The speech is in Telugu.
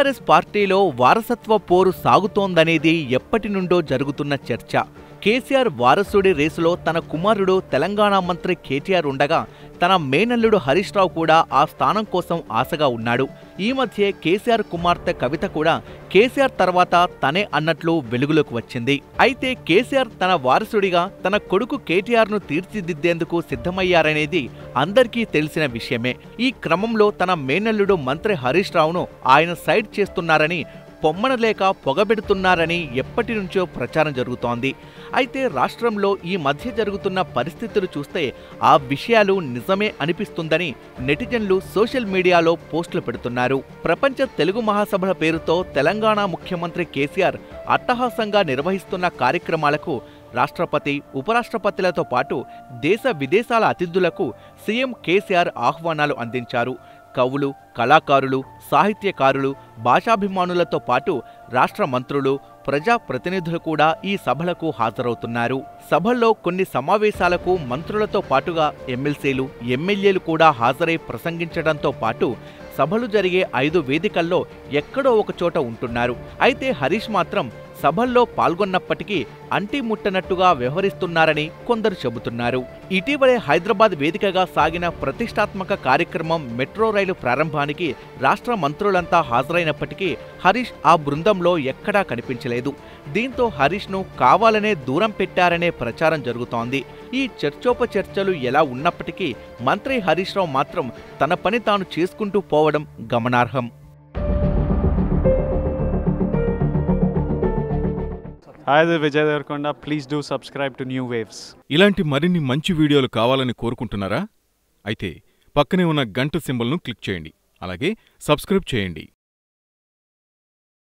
టీఆర్ఎస్ పార్టీలో వారసత్వ పోరు సాగుతోందనేది ఎప్పటి నుండో జరుగుతున్న చర్చ. కేసీఆర్ వారసుడి రేసులో తన కుమారుడు తెలంగాణ మంత్రి కేటీఆర్ ఉండగా తన మేనల్లుడు హరీష్ రావు కూడా ఆ స్థానం కోసం ఆశగా ఉన్నాడు. ఈ మధ్య కేసీఆర్ కుమార్తె కవిత కూడా కేసీఆర్ తర్వాత తనే అన్నట్లు వెలుగులోకి వచ్చింది. అయితే కేసీఆర్ తన వారసుడిగా తన కొడుకు కేటీఆర్ను తీర్చిదిద్దేందుకు సిద్ధమయ్యారనేది అందరికీ తెలిసిన విషయమే. ఈ క్రమంలో తన మేనల్లుడు మంత్రి హరీష్ రావును ఆయన సైడ్ చేస్తున్నారని పొమ్మనలేక పొగబెడుతున్నారని ఎప్పటి నుంచో ప్రచారం జరుగుతోంది. అయితే రాష్ట్రంలో ఈ మధ్య జరుగుతున్న పరిస్థితులు చూస్తే ఆ విషయాలు నిజమే అనిపిస్తుందని నెటిజన్లు సోషల్ మీడియాలో పోస్టులు పెడుతున్నారు. ప్రపంచ తెలుగు మహాసభల పేరుతో తెలంగాణ ముఖ్యమంత్రి కేసీఆర్ అట్టహాసంగా నిర్వహిస్తున్న కార్యక్రమాలకు రాష్ట్రపతి ఉపరాష్ట్రపతులతో పాటు దేశ విదేశాల అతిథులకు సీఎం కేసీఆర్ ఆహ్వానాలు అందించారు. కవులు కళాకారులు సాహిత్యకారులు భాషాభిమానులతో పాటు రాష్ట్ర మంత్రులు ప్రజా ప్రతినిధులు కూడా ఈ సభలకు హాజరవుతున్నారు. సభల్లో కొన్ని సమావేశాలకు మంత్రులతో పాటుగా ఎమ్మెల్సీలు ఎమ్మెల్యేలు కూడా హాజరై ప్రసంగించడంతో పాటు సభలు జరిగే ఐదు వేదికల్లో ఎక్కడో ఒకచోట ఉంటున్నారు. అయితే హరీష్ మాత్రం సభల్లో పాల్గొన్నప్పటికీ అంటి ముట్టనట్టుగా వ్యవహరిస్తున్నారని కొందరు చెబుతున్నారు. ఇటీవలే హైదరాబాద్ వేదికగా సాగిన ప్రతిష్టాత్మక కార్యక్రమం మెట్రో రైలు ప్రారంభానికి రాష్ట్ర మంత్రులంతా హాజరైనప్పటికీ హరీష్ ఆ బృందంలో ఎక్కడా కనిపించలేదు. దీంతో హరీష్ను కావాలనే దూరం పెట్టారనే ప్రచారం జరుగుతోంది. ఈ చర్చోపచర్చలు ఎలా ఉన్నప్పటికీ మంత్రి హరీష్ రావు మాత్రం తన పని తాను చేసుకుంటూ పోవడం గమనార్హం. Hi, Vijay Deverakonda please do subscribe to New Waves ఇలాంటి మరిన్ని మంచి వీడియోలు కావాలని కోరుకుంటున్నారా? అయితే పక్కనే ఉన్న గంట సింబల్ను క్లిక్ చేయండి. అలాగే సబ్స్క్రైబ్ చేయండి.